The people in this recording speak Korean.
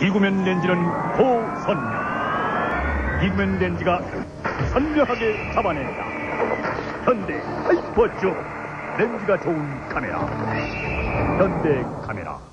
비구면 렌즈는 고선명. 비구면 렌즈가 선명하게 잡아낸다. 현대 Hyper Zoom 렌즈가 좋은 카메라. 현대 카메라.